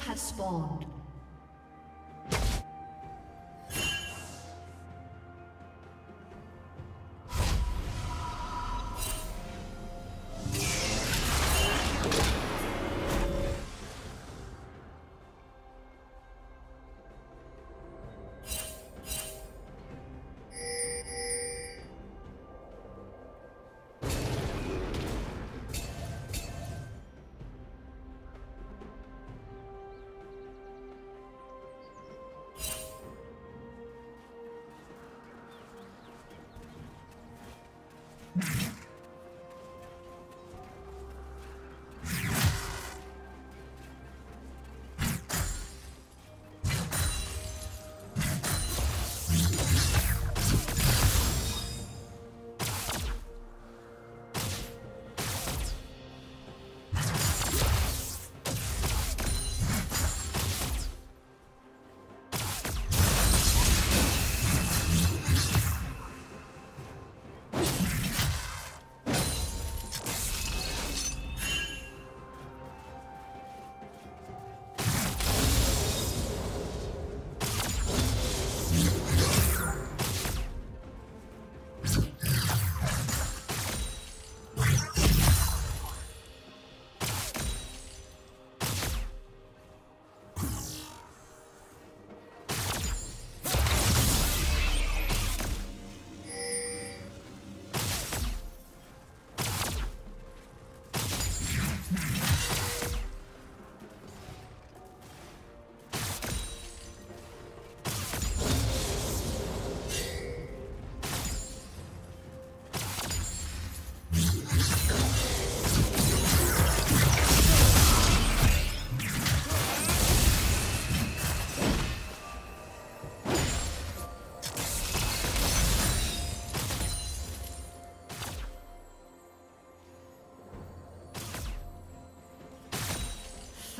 Have spawned.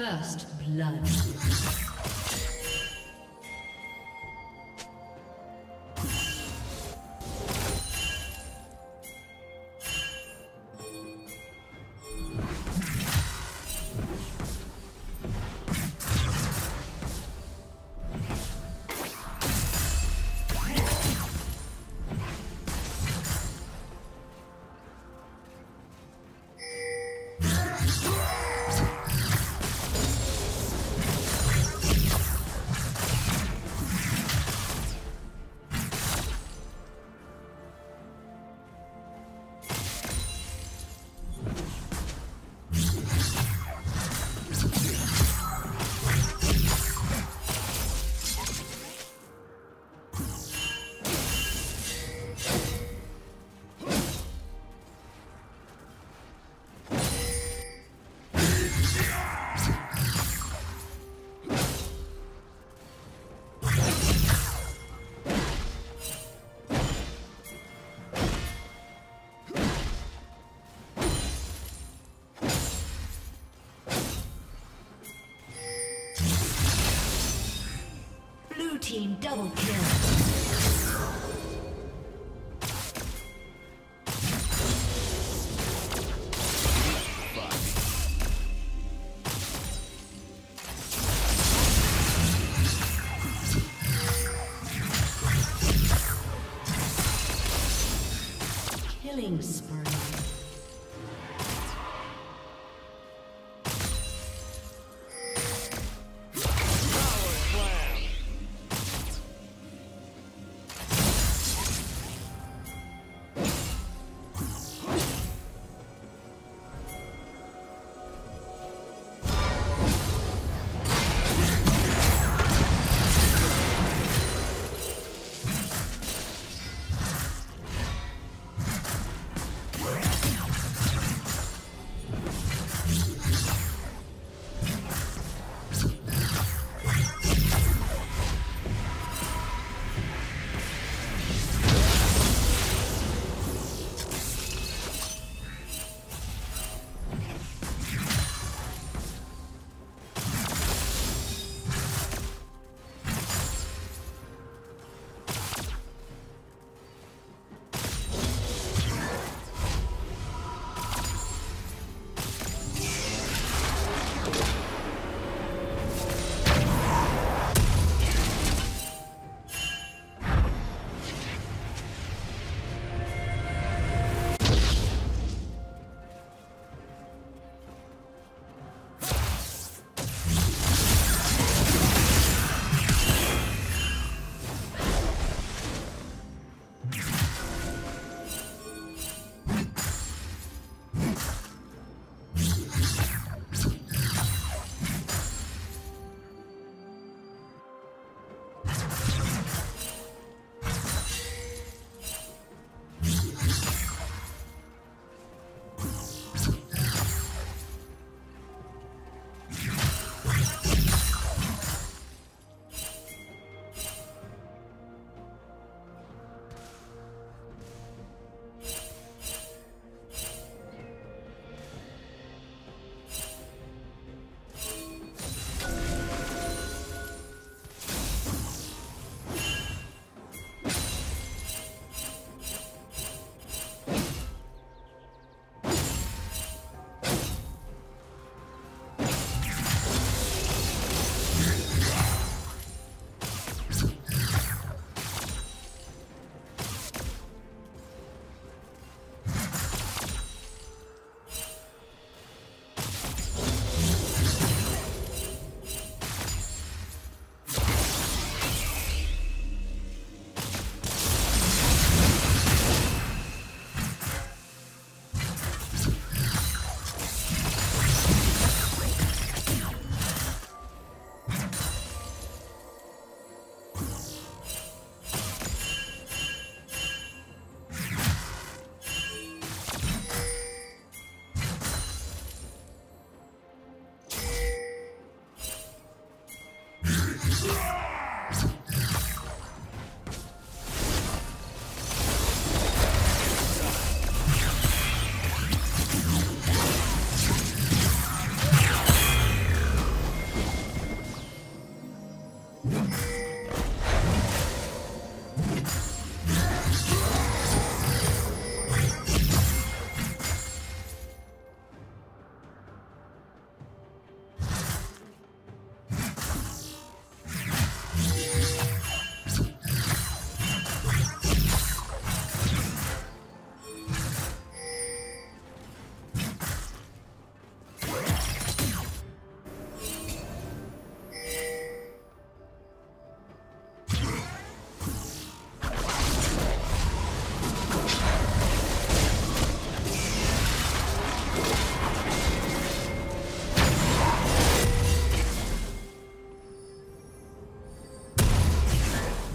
First blood. Team double kill.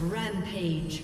Rampage.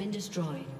Been destroyed.